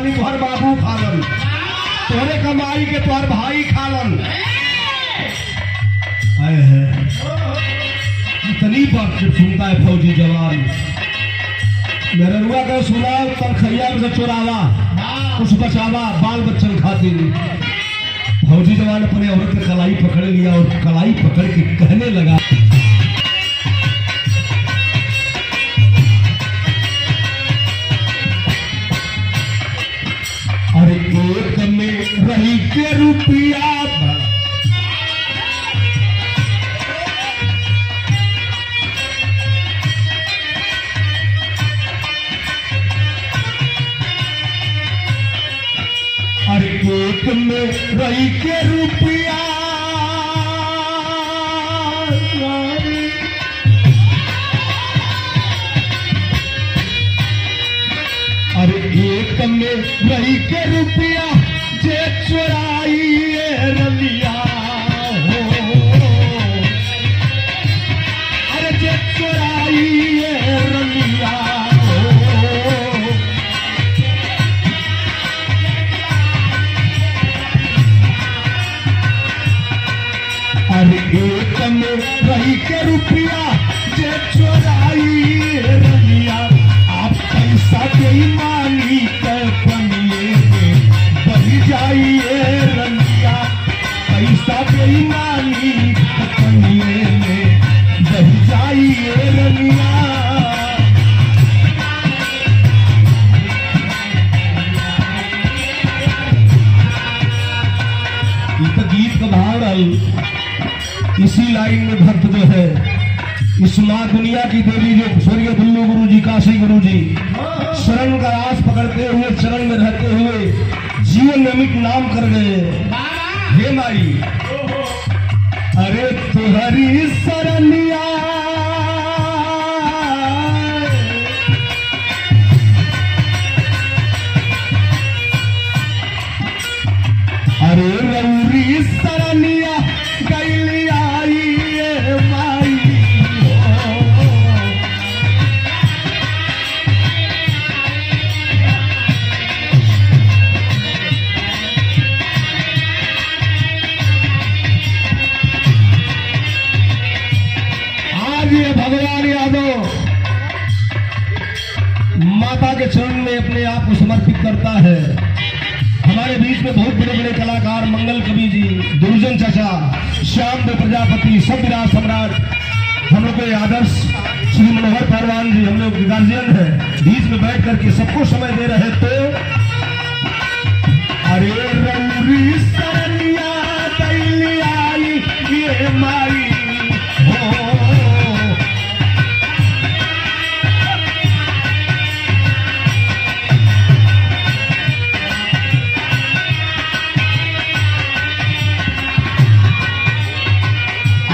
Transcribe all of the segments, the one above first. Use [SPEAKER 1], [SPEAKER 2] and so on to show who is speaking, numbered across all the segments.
[SPEAKER 1] पानी तुहर बाबू खालन। तोहरे कमाई के तुहर भाई खालन। इतनी बात सुनता है फौजी जवान। मेरे रुआ का सुना तनखैया में से चोरावा, कुछ बचावा, बाल बच्चन खातिर फौजी जवान अपने औरत की कलाई पकड़ लिया और कलाई पकड़ के कहने लगा में रही के रुपया। अरे एक में रही के रुपया जे चोराई। इस माँ दुनिया की देवी जो स्वर्गीय बुल्लू गुरु जी, काशी गुरु जी। शरण का आस पकड़ते हुए, शरण में रहते हुए जीव नमित नाम कर गए हे। माई अरे तुहरी शरणिया यादव माता के चरण में अपने आप को समर्पित करता है। हमारे बीच में बहुत बड़े बड़े कलाकार, मंगल कवि जी, दुर्जन चाचा, श्याम देव प्रजापति विराट सम्राट, हम लोग आदर्श श्री मनोहर पहलवान जी, हम लोग गार्जियन है। बीच में बैठ करके सबको समय दे रहे तो अरे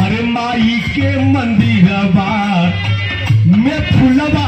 [SPEAKER 1] अरे माई के मंदिरवा में फुलवा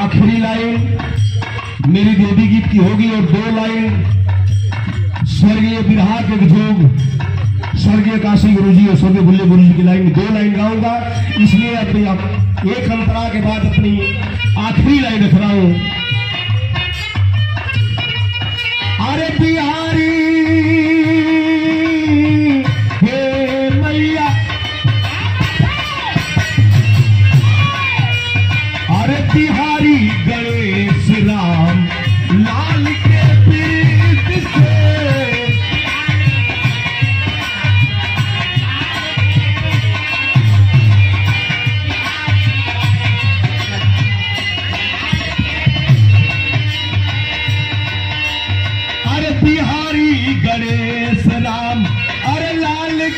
[SPEAKER 1] आखिरी लाइन मेरी देवी गीत की होगी और दो लाइन। स्वर्गीय बिरहा के विधोग स्वर्गीय काशी गुरु जी और स्वर्गीय बुल्ले गुरु जी की लाइन दो लाइन गाऊँगा। इसलिए अपनी आप एक अंतरा के बाद अपनी आखिरी लाइन रख रहा हूँ। अरे बिहारी बिहारी।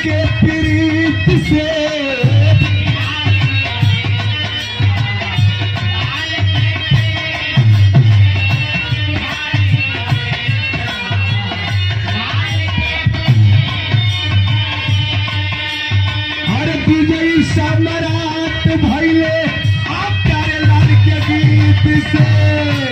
[SPEAKER 1] के प्रीत से। अरे विजयी सम्राट भैले आप प्यारे लाल के गीत से।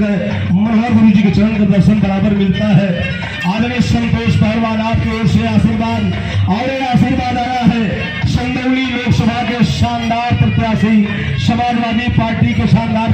[SPEAKER 1] पहलवान महागुरु जी के चरण का दर्शन बराबर मिलता है। आदरणीय संतोष पहलवान, आपकी ओर से आशीर्वाद। और आशीर्वाद आ रहा है। संदौली लोकसभा के शानदार प्रत्याशी, समाजवादी पार्टी के शानदार